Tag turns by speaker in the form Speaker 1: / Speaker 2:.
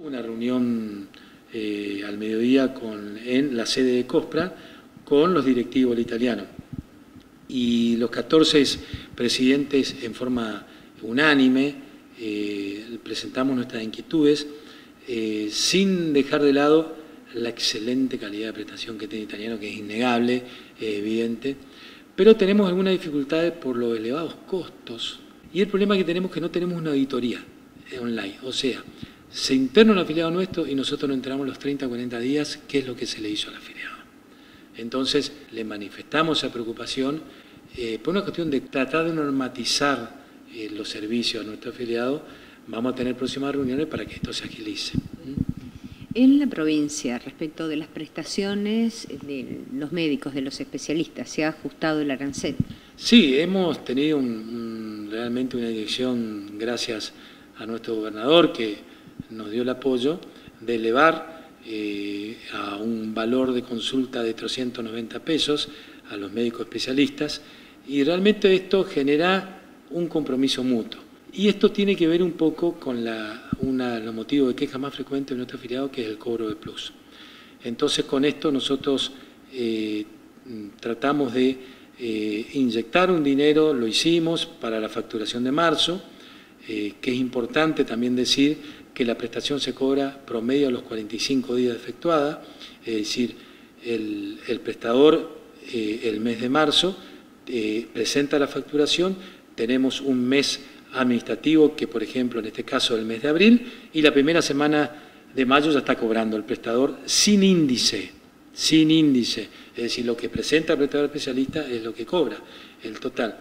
Speaker 1: Una reunión eh, al mediodía en la sede de COSPRA con los directivos del italiano. Y los 14 presidentes en forma unánime eh, presentamos nuestras inquietudes eh, sin dejar de lado la excelente calidad de prestación que tiene el italiano, que es innegable, evidente, pero tenemos algunas dificultades por los elevados costos. Y el problema que tenemos es que no tenemos una auditoría online, o sea, se interna un afiliado nuestro y nosotros no enteramos los 30 o 40 días qué es lo que se le hizo al afiliado. Entonces le manifestamos esa preocupación eh, por una cuestión de tratar de normatizar eh, los servicios a nuestro afiliado. Vamos a tener próximas reuniones para que esto se agilice.
Speaker 2: En la provincia, respecto de las prestaciones de los médicos, de los especialistas, ¿se ha ajustado el arancel?
Speaker 1: Sí, hemos tenido realmente una dirección, gracias a nuestro gobernador, que nos dio el apoyo de elevar eh, a un valor de consulta de 390 pesos a los médicos especialistas y realmente esto genera un compromiso mutuo. Y esto tiene que ver un poco con la, una, los motivos de queja más frecuentes de nuestro afiliado, que es el cobro de plus. Entonces, con esto nosotros eh, tratamos de eh, inyectar un dinero, lo hicimos para la facturación de marzo, que es importante también decir que la prestación se cobra promedio a los 45 días efectuada, es decir, el, prestador eh, el mes de marzo eh, presenta la facturación, tenemos un mes administrativo que por ejemplo en este caso el mes de abril y la primera semana de mayo ya está cobrando el prestador sin índice, sin índice, es decir, lo que presenta el prestador especialista es lo que cobra, el total.